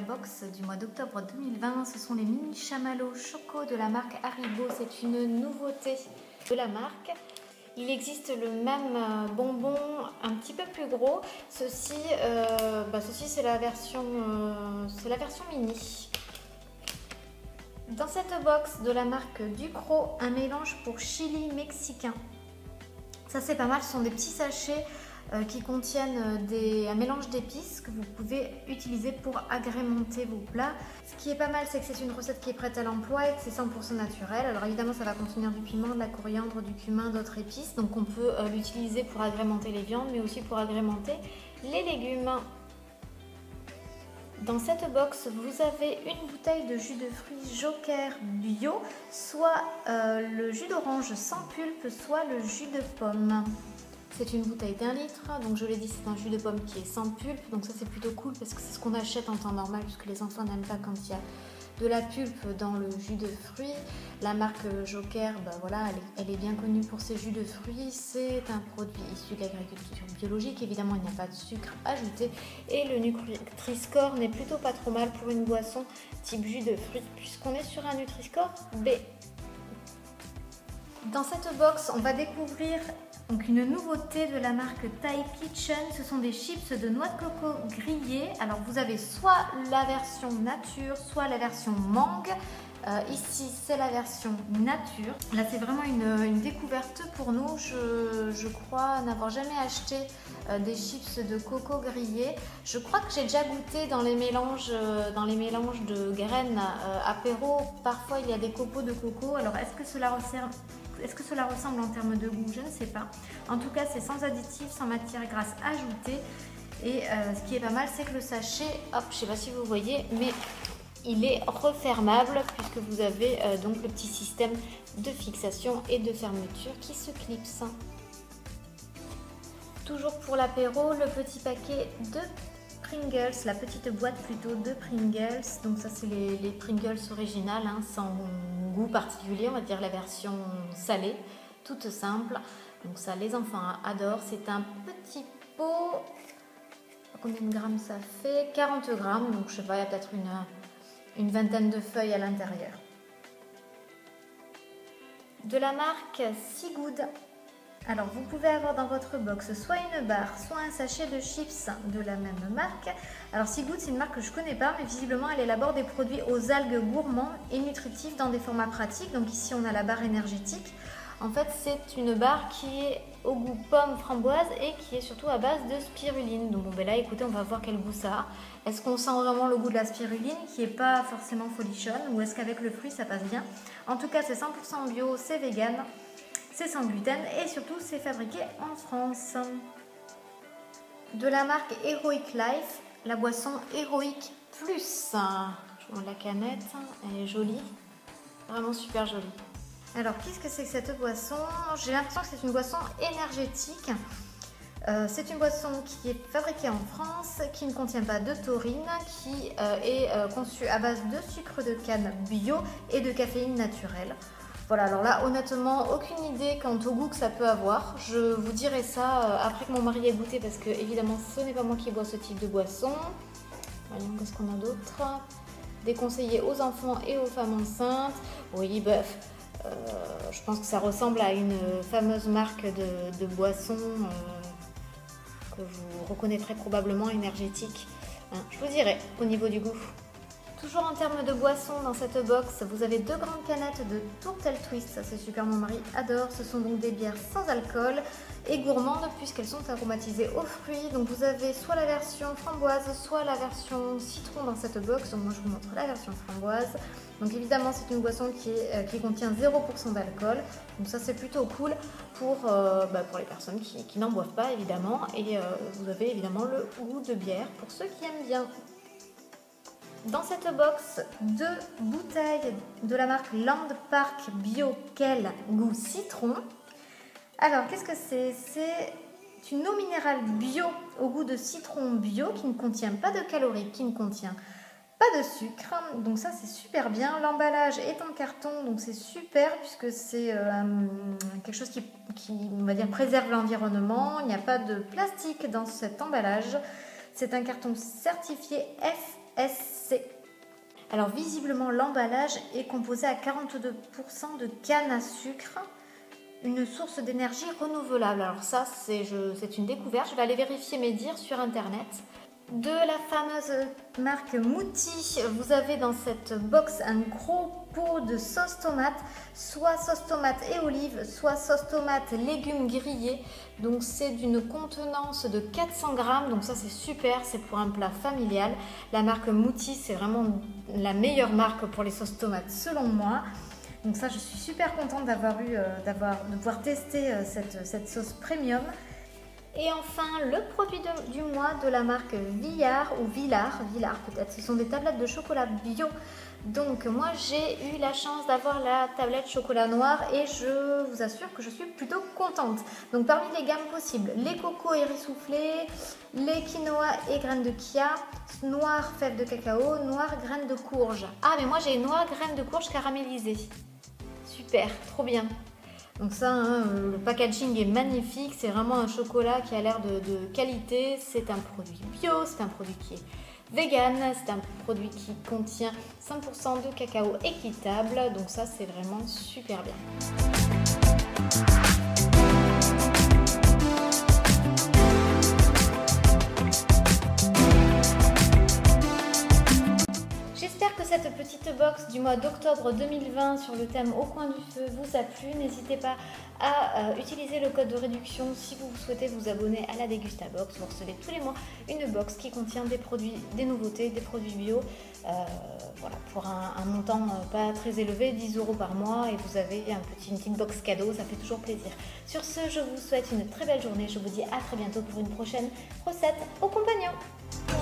box du mois d'octobre 2020. Ce sont les mini chamallows choco de la marque Haribo. C'est une nouveauté de la marque. Il existe le même euh, bonbon un petit peu plus gros. Ceci, euh, bah, c'est la version, euh, c'est la version mini. Dans cette box de la marque Ducro, un mélange pour chili mexicain. Ça c'est pas mal, ce sont des petits sachets qui contiennent euh, un mélange d'épices que vous pouvez utiliser pour agrémenter vos plats. Ce qui est pas mal, c'est que c'est une recette qui est prête à l'emploi et que c'est 100% naturel. Alors évidemment, ça va contenir du piment, de la coriandre, du cumin, d'autres épices. Donc on peut euh, l'utiliser pour agrémenter les viandes, mais aussi pour agrémenter les légumes. Dans cette box, vous avez une bouteille de jus de fruits Joker bio, soit euh, le jus d'orange sans pulpe, soit le jus de pomme. C'est une bouteille d'un litre, donc je l'ai dit, c'est un jus de pomme qui est sans pulpe, donc ça c'est plutôt cool parce que c'est ce qu'on achète en temps normal puisque les enfants n'aiment pas quand il y a de la pulpe dans le jus de fruits. La marque Joker, bah voilà, elle est, bien connue pour ses jus de fruits. C'est un produit issu de l'agriculture biologique. Évidemment, il n'y a pas de sucre ajouté. Et le Nutri-Score n'est plutôt pas trop mal pour une boisson type jus de fruits puisqu'on est sur un Nutri-Score B. Dans cette box, on va découvrir donc une nouveauté de la marque Thai Kitchen, ce sont des chips de noix de coco grillées. Alors vous avez soit la version nature, soit la version mangue. Euh, ici c'est la version nature. Là c'est vraiment une, découverte pour nous. Je, crois n'avoir jamais acheté euh, des chips de coco grillées. Je crois que j'ai déjà goûté dans les mélanges, euh, de graines apéro. Parfois il y a des copeaux de coco. Alors est-ce que cela ressemble est-ce que cela ressemble en termes de goût? Je ne sais pas. En tout cas, c'est sans additifs, sans matière grasse ajoutée. Et euh, ce qui est pas mal, c'est que le sachet, hop, je ne sais pas si vous voyez, mais il est refermable puisque vous avez euh, donc le petit système de fixation et de fermeture qui se clipse. Toujours pour l'apéro, le petit paquet de Pringles, la petite boîte plutôt de Pringles. Donc ça c'est les, Pringles originales, hein, sans goût particulier, on va dire la version salée, toute simple. Donc ça les enfants adorent. C'est un petit pot, combien de grammes ça fait? 40 grammes, donc je sais pas, il y a peut-être une, une vingtaine de feuilles à l'intérieur. De la marque Good. Alors vous pouvez avoir dans votre box soit une barre, soit un sachet de chips de la même marque. Alors Seagood c'est une marque que je connais pas mais visiblement elle élabore des produits aux algues gourmands et nutritifs dans des formats pratiques. Donc ici on a la barre énergétique. En fait c'est une barre qui est au goût pomme framboise et qui est surtout à base de spiruline. Donc bon ben là écoutez on va voir quel goût ça a. Est-ce qu'on sent vraiment le goût de la spiruline qui n'est pas forcément folichonne ou est-ce qu'avec le fruit ça passe bien? En tout cas c'est 100% bio, c'est vegan c'est sans gluten et surtout c'est fabriqué en France. De la marque Heroic Life, la boisson Heroic Plus. Je vois la canette, elle est jolie, vraiment super jolie. Alors qu'est-ce que c'est que cette boisson? J'ai l'impression que c'est une boisson énergétique. Euh, c'est une boisson qui est fabriquée en France, qui ne contient pas de taurine, qui euh, est euh, conçue à base de sucre de canne bio et de caféine naturelle. Voilà, alors là, honnêtement, aucune idée quant au goût que ça peut avoir. Je vous dirai ça euh, après que mon mari ait goûté parce que, évidemment, ce n'est pas moi qui bois ce type de boisson. Voyons, qu'est-ce qu'on a d'autre? Déconseillé aux enfants et aux femmes enceintes. Oui, bœuf. Euh, je pense que ça ressemble à une fameuse marque de, boisson euh, que vous reconnaîtrez probablement énergétique. Hein, je vous dirai au niveau du goût. Toujours en termes de boissons dans cette box, vous avez deux grandes canettes de Tourtel Twist, ça c'est super, mon mari adore. Ce sont donc des bières sans alcool et gourmandes puisqu'elles sont aromatisées aux fruits. Donc vous avez soit la version framboise, soit la version citron dans cette box. Donc moi je vous montre la version framboise. Donc évidemment c'est une boisson qui, euh, contient 0% d'alcool. Donc ça c'est plutôt cool pour, euh, bah, pour les personnes qui, n'en boivent pas évidemment. Et euh, vous avez évidemment le goût de bière pour ceux qui aiment bien. Dans cette box, deux bouteilles de la marque Land Park Bio Kel goût citron. Alors, qu'est-ce que c'est? C'est une eau minérale bio au goût de citron bio qui ne contient pas de calories, qui ne contient pas de sucre. Donc ça, c'est super bien. L'emballage est en carton, donc c'est super puisque c'est euh, quelque chose qui, qui, on va dire, préserve l'environnement. Il n'y a pas de plastique dans cet emballage. C'est un carton certifié F Alors visiblement l'emballage est composé à 42% de canne à sucre, une source d'énergie renouvelable. Alors ça c'est une découverte, je vais aller vérifier mes dires sur internet de la fameuse marque Mouti. Vous avez dans cette box un gros pot de sauce tomate, soit sauce tomate et olive, soit sauce tomate légumes grillés. Donc c'est d'une contenance de 400 grammes, donc ça c'est super, c'est pour un plat familial. La marque Mouti, c'est vraiment la meilleure marque pour les sauces tomates selon moi. Donc ça, je suis super contente d'avoir eu, euh, d'avoir, de pouvoir tester euh, cette, cette sauce premium. Et enfin, le produit du mois de la marque Villard ou Villard, Villard peut-être, ce sont des tablettes de chocolat bio. Donc moi j'ai eu la chance d'avoir la tablette chocolat noir et je vous assure que je suis plutôt contente. Donc parmi les gammes possibles, les cocos et riz soufflé, les quinoa et graines de chia, noir fèves de cacao, noir graines de courge. Ah mais moi j'ai noir graines de courge caramélisées. Super, trop bien. Donc ça, hein, le packaging est magnifique, c'est vraiment un chocolat qui a l'air de, qualité, c'est un produit bio, c'est un produit qui est vegan, c'est un produit qui contient 100% de cacao équitable, donc ça c'est vraiment super bien. Petite box du mois d'octobre 2020 sur le thème Au coin du feu vous a plu. N'hésitez pas à euh, utiliser le code de réduction si vous souhaitez vous abonner à la Degusta Box. Vous recevez tous les mois une box qui contient des produits, des nouveautés, des produits bio. Euh, voilà, pour un, montant euh, pas très élevé, 10 euros par mois, et vous avez un petit, une petite box cadeau, ça fait toujours plaisir. Sur ce, je vous souhaite une très belle journée. Je vous dis à très bientôt pour une prochaine recette aux compagnons.